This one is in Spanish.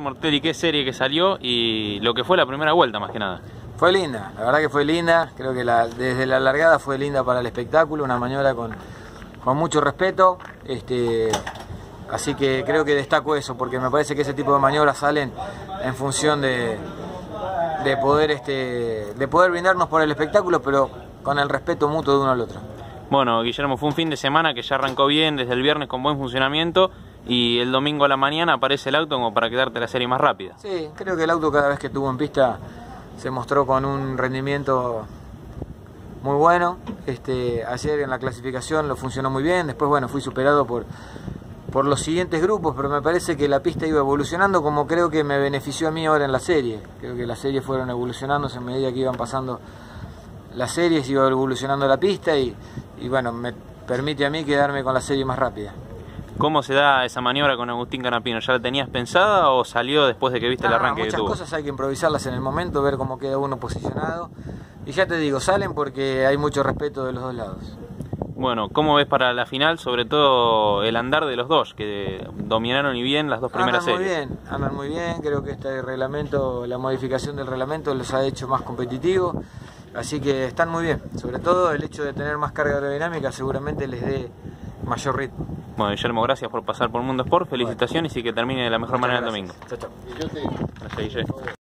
Mortelli, qué serie que salió y lo que fue la primera vuelta más que nada. Fue linda, la verdad que fue linda, creo que la, desde la largada fue linda para el espectáculo, una maniobra con, con mucho respeto, este, así que creo que destaco eso, porque me parece que ese tipo de maniobras salen en función de, de, poder, este, de poder brindarnos por el espectáculo, pero con el respeto mutuo de uno al otro. Bueno, Guillermo, fue un fin de semana que ya arrancó bien desde el viernes con buen funcionamiento y el domingo a la mañana aparece el auto como para quedarte la serie más rápida. Sí, creo que el auto cada vez que estuvo en pista se mostró con un rendimiento muy bueno. Este, ayer en la clasificación lo funcionó muy bien, después bueno, fui superado por, por los siguientes grupos, pero me parece que la pista iba evolucionando como creo que me benefició a mí ahora en la serie. Creo que las series fueron evolucionándose a medida que iban pasando las series, iba evolucionando la pista y, y bueno, me permite a mí quedarme con la serie más rápida. ¿Cómo se da esa maniobra con Agustín Canapino? ¿Ya la tenías pensada o salió después de que viste el arranque muchas que tuvo? cosas hay que improvisarlas en el momento, ver cómo queda uno posicionado. Y ya te digo, salen porque hay mucho respeto de los dos lados. Bueno, ¿cómo ves para la final? Sobre todo el andar de los dos, que dominaron y bien las dos primeras andan series. Muy bien, andan muy bien, creo que este reglamento, la modificación del reglamento los ha hecho más competitivos. Así que están muy bien. Sobre todo el hecho de tener más carga aerodinámica seguramente les dé mayor ritmo. Bueno, Guillermo, gracias por pasar por Mundo Sport. Felicitaciones y que termine de la mejor Muchas manera el domingo. Chao, chao. Gracias, Guille.